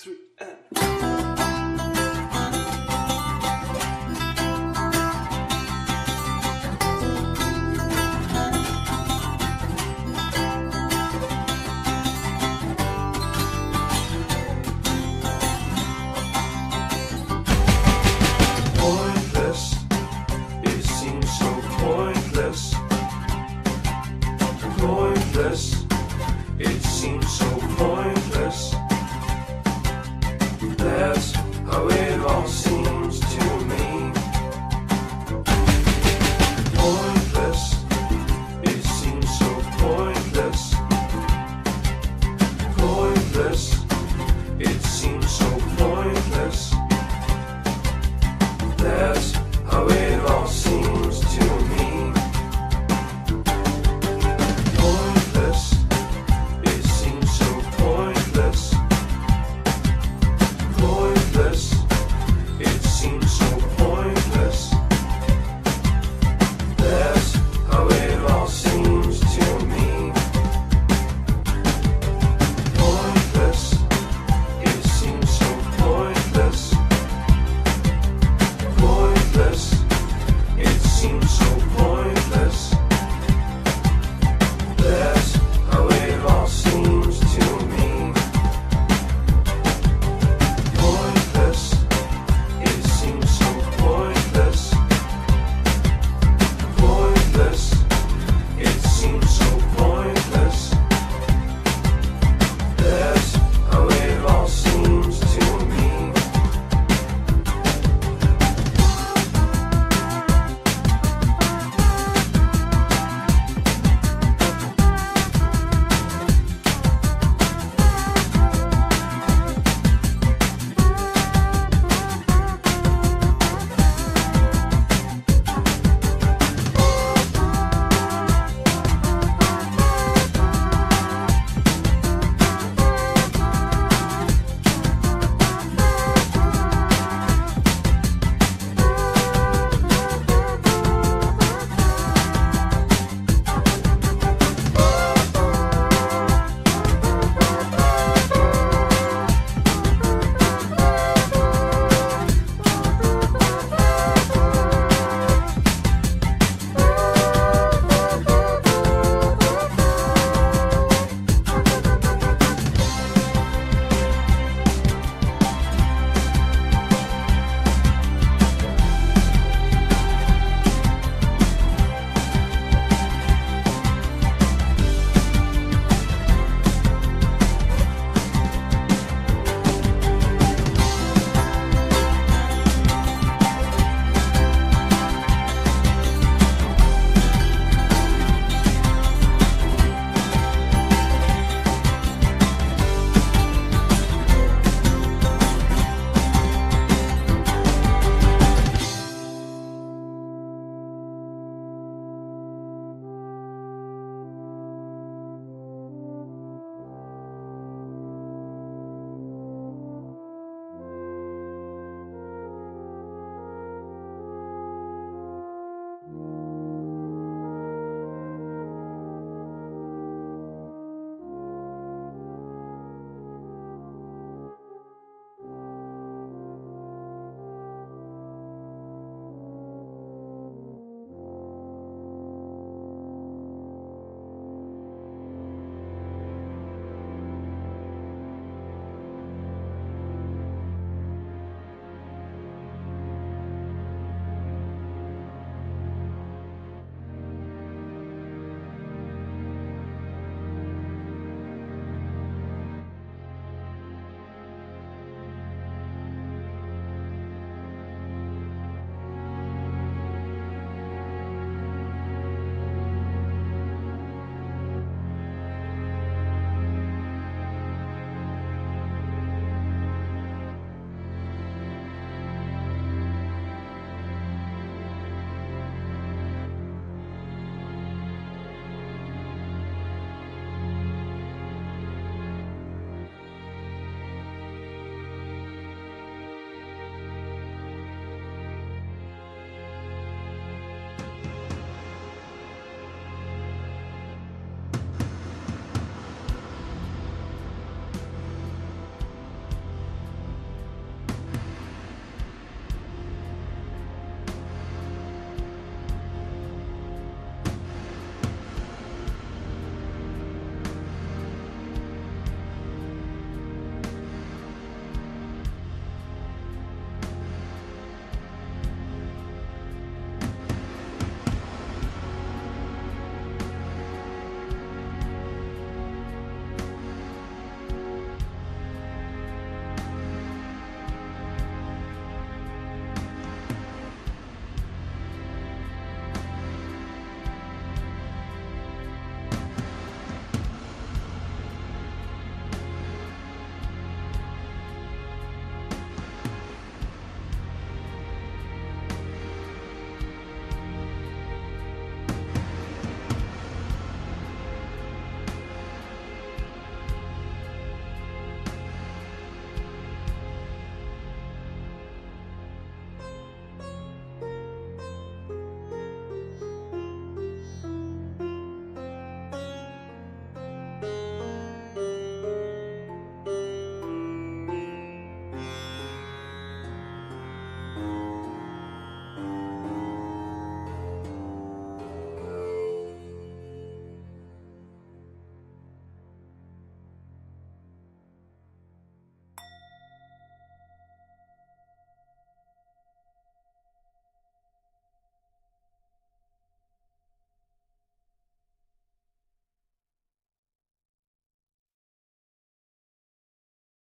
through uh,